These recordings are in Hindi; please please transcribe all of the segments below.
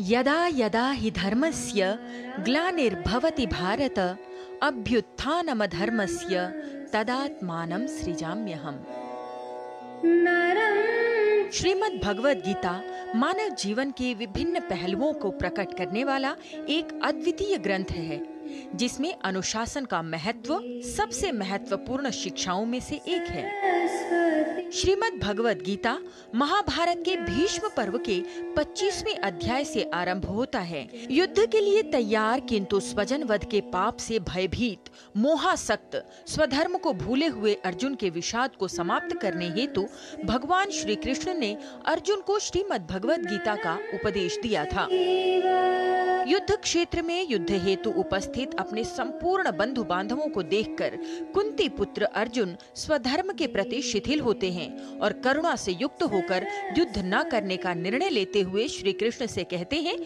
यदा यदा हि धर्मस्य ग्लानिर्भवति भारत अभ्युत्थानमधर्मस्य तदात्मानं सृजाम्यहम्। गीता मानव जीवन के विभिन्न पहलुओं को प्रकट करने वाला एक अद्वितीय ग्रंथ है जिसमें अनुशासन का महत्व सबसे महत्वपूर्ण शिक्षाओं में से एक है। श्रीमद् भगवद गीता महाभारत के भीष्म पर्व के 25वें अध्याय से आरंभ होता है। युद्ध के लिए तैयार किंतु स्वजन वध के पाप से भयभीत, मोहासक्त, स्वधर्म को भूले हुए अर्जुन के विषाद को समाप्त करने हेतु भगवान श्री कृष्ण ने अर्जुन को श्रीमद् भगवद गीता का उपदेश दिया था। युद्ध क्षेत्र में युद्ध हेतु उपस्थित अपने संपूर्ण बंधु बांधवों को देखकर कुंती पुत्र अर्जुन स्वधर्म के प्रति शिथिल होते हैं और करुणा से युक्त होकर युद्ध न करने का निर्णय लेते हुए श्री कृष्ण से कहते हैं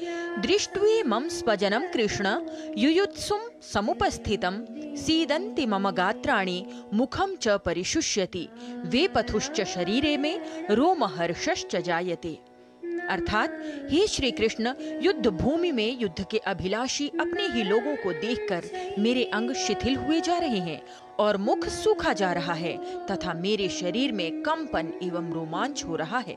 दृष्टि मम स्वजनम कृष्ण युयुत्सुम समुपस्थितम सीदंति मम गात्राणी मुखम च परिशुष्यति वे पथुश्च शरीरे में रोमहर्षश्च जायते। अर्थात, हे श्री कृष्ण युद्ध भूमि में युद्ध के अभिलाषी अपने ही लोगों को देखकर मेरे अंग शिथिल हुए जा रहे हैं और मुख सूखा जा रहा है तथा मेरे शरीर में कंपन एवं रोमांच हो रहा है।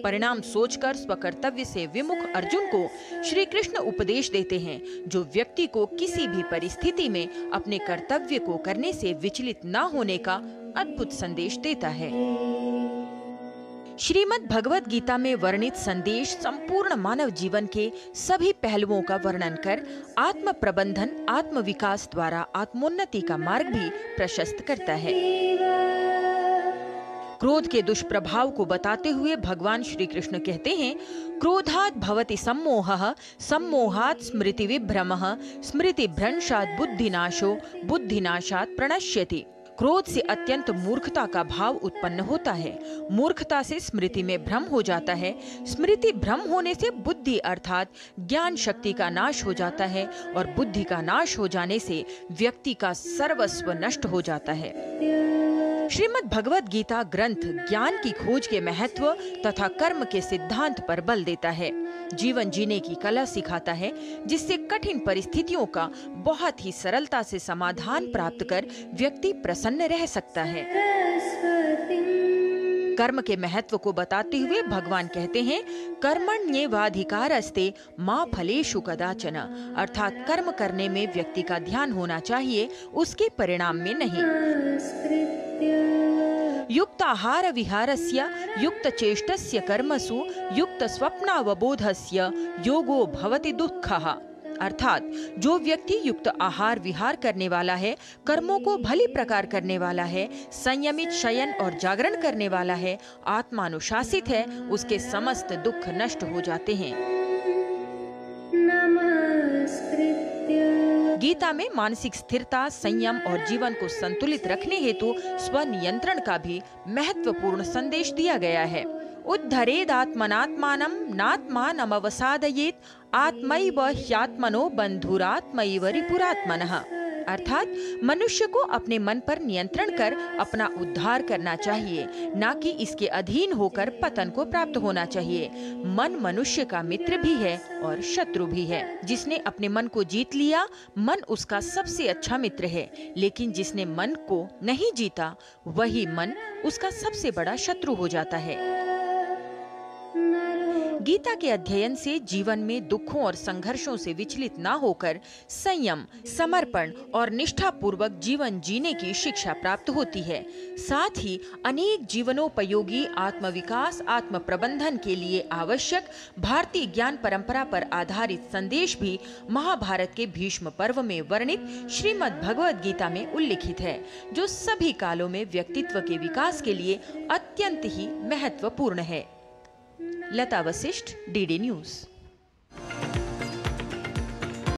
परिणाम सोचकर स्वकर्तव्य से विमुख अर्जुन को श्री कृष्ण उपदेश देते हैं, जो व्यक्ति को किसी भी परिस्थिति में अपने कर्तव्य को करने से विचलित न होने का अद्भुत संदेश देता है। श्रीमद् भगवत गीता में वर्णित संदेश संपूर्ण मानव जीवन के सभी पहलुओं का वर्णन कर आत्म प्रबंधन आत्म विकास द्वारा आत्मोन्नति का मार्ग भी प्रशस्त करता है। क्रोध के दुष्प्रभाव को बताते हुए भगवान श्री कृष्ण कहते हैं, क्रोधात भवति सम्मोह, सम्मोहात स्मृति विभ्रम स्मृति भ्रंशात बुद्धिनाशो, बुद्धिनाशात प्रणश्यति। क्रोध से अत्यंत मूर्खता का भाव उत्पन्न होता है। मूर्खता से स्मृति में भ्रम हो जाता है। स्मृति भ्रम होने से बुद्धि अर्थात ज्ञान शक्ति का नाश हो जाता है और बुद्धि का नाश हो जाने से व्यक्ति का सर्वस्व नष्ट हो जाता है। श्रीमद् भगवत गीता ग्रंथ ज्ञान की खोज के महत्व तथा कर्म के सिद्धांत पर बल देता है। जीवन जीने की कला सिखाता है, जिससे कठिन परिस्थितियों का बहुत ही सरलता से समाधान प्राप्त कर व्यक्ति प्रसन्न रह सकता है। कर्म के महत्व को बताते हुए भगवान कहते हैं कर्मण्येवाधिकार अस्ते माँ फलेशु कदाचन। अर्थात कर्म करने में व्यक्ति का ध्यान होना चाहिए, उसके परिणाम में नहीं। युक्त आहार विहारस्य युक्त चेष्टस्य कर्मसु युक्त स्वप्नावबोधस्य योगो भवति दुःखः। अर्थात जो व्यक्ति युक्त आहार विहार करने वाला है कर्मों को भली प्रकार करने वाला है संयमित शयन और जागरण करने वाला है आत्मानुशासित है उसके समस्त दुख नष्ट हो जाते हैं। गीता में मानसिक स्थिरता संयम और जीवन को संतुलित रखने हेतु स्वनियंत्रण का भी महत्वपूर्ण संदेश दिया गया है। उद्धरेदात्मनात्मानं नात्मानमवसादयेत आत्मैव ह्यात्मनो बंधुरात्मैव रिपुरात्मनः अर्थात मनुष्य को अपने मन पर नियंत्रण कर, अपना उद्धार करना चाहिए, न कि इसके अधीन होकर पतन को प्राप्त होना चाहिए। मन मनुष्य का मित्र भी है और शत्रु भी है। जिसने अपने मन को जीत लिया, मन उसका सबसे अच्छा मित्र है। लेकिन जिसने मन को नहीं जीता, वही मन उसका सबसे बड़ा शत्रु हो जाता है। गीता के अध्ययन से जीवन में दुखों और संघर्षों से विचलित न होकर संयम, समर्पण और निष्ठा पूर्वक जीवन जीने की शिक्षा प्राप्त होती है। साथ ही अनेक जीवनोपयोगी आत्मविकास आत्म प्रबंधन के लिए आवश्यक भारतीय ज्ञान परंपरा पर आधारित संदेश भी महाभारत के भीष्म पर्व में वर्णित श्रीमद भगवद गीता में उल्लिखित है, जो सभी कालों में व्यक्तित्व के विकास के लिए अत्यंत ही महत्वपूर्ण है। लता वसिष्ठ डी डी न्यूज.